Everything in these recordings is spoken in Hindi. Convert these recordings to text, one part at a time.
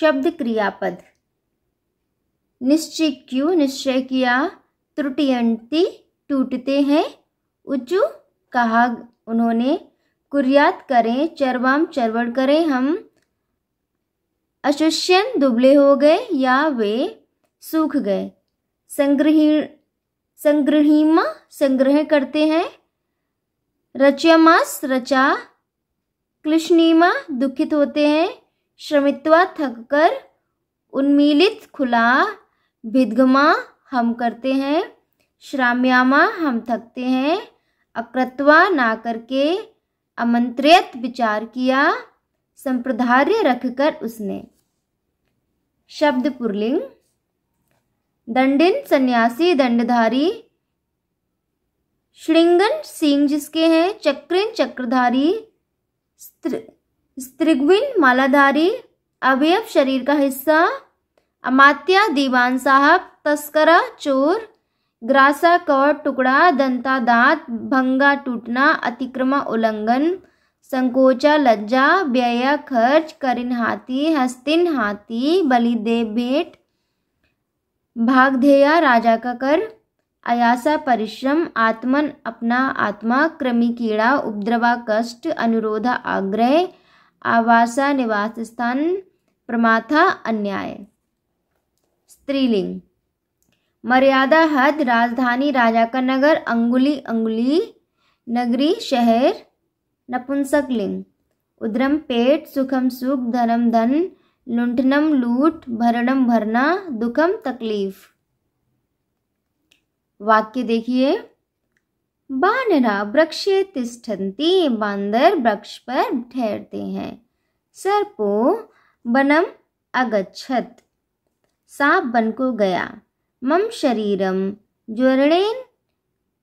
शब्द क्रियापद। निश्चय क्यों निश्चय किया? त्रुटियंती टूटते हैं। उच्चु कहा उन्होंने, कुर्यात करें, चरवाम चरवड़ करें हम। अशुष्यन दुबले हो गए या वे सूख गए। संग्रही, संग्रहीमा संग्रह करते हैं। रच्यमास रचा क्लिश्नीमा दुखित होते हैं। श्रमित्वा थककर उन्मीलित खुला भिदगमा हम करते हैं, श्राम्यामा हम थकते हैं, अकृत्वा ना करके आमंत्रित विचार किया संप्रदार्य रखकर उसने। शब्द पुरलिंग। दंडिन सन्यासी दंडधारी, श्रृंगन सिंह जिसके हैं, चक्रिन चक्रधारी स्त्रिग्विन मालाधारी, अवयव शरीर का हिस्सा, अमात्या दीवान साहब, तस्करा, चोर, ग्रासा, कौर, टुकड़ा, दंता, दांत, भंगा, टूटना, अतिक्रमा, उल्लंघन, संकोचा, लज्जा, व्यय, खर्च, करिन हाथी, हस्तिन हाथी बलिदेव भेंट भागधेया, राजा का कर, अयासा, परिश्रम, आत्मन, अपना आत्मा, क्रमी कीड़ा, उपद्रवा, कष्ट, अनुरोधा, आग्रह आवासा निवास स्थान प्रमाथा अन्याय। स्त्रीलिंग। मर्यादा हद राजधानी राजा का नगर अंगुली अंगुली, नगरी, शहर, नपुंसक लिंग। उद्रम, पेट, सुखम, सुख, धनम, धन, लुंठनम, लूट, भरणम, भरना, दुखम, तकलीफ़। वाक्य देखिए। बानरा वृक्षे तिष्ठन्ति, बांदर वृक्ष पर ठहरते हैं। सर्पो बनम अगच्छत। सांप बन को गया। मम शरीरम ज्वरणेन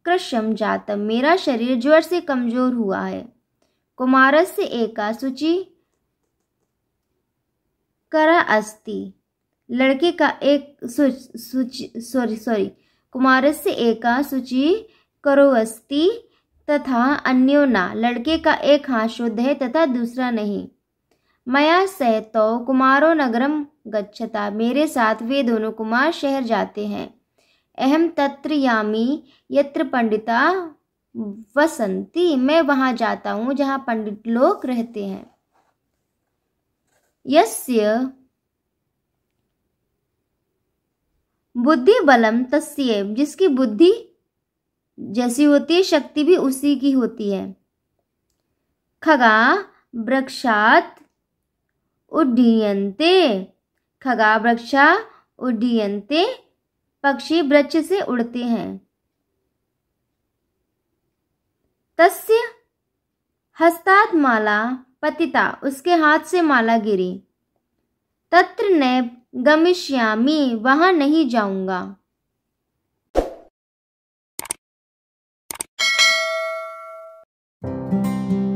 कृशम जातम। मेरा शरीर ज्वर से कमज़ोर हुआ है। कुमारस से एका सूची करा अस्ति। लड़के का एक सॉरी सॉरी। कुमारस से एका सूची करो अस्ति तथा अन्योना लड़के का एक हाथ शुद्ध है तथा दूसरा नहीं। मया सह तो कुमारो नगरम गच्छता, मेरे साथ वे दोनों कुमार शहर जाते हैं। अहम तत्र यामी यत्र पंडिता वसंती, मैं वहाँ जाता हूँ जहाँ पंडित लोग रहते हैं। यस्य बुद्धि बलम तस्य जिसकी बुद्धि जैसी होती है, शक्ति भी उसी की होती है। खगा वृक्षात उड्डीयन्ते। खगा वृक्षा उड्डीयन्ते, पक्षी वृक्ष से उड़ते हैं। तस्य हस्तात् माला, पतिता, उसके हाथ से माला गिरी। तत्र न गमिष्यामी, वहाँ नहीं जाऊँगा। Música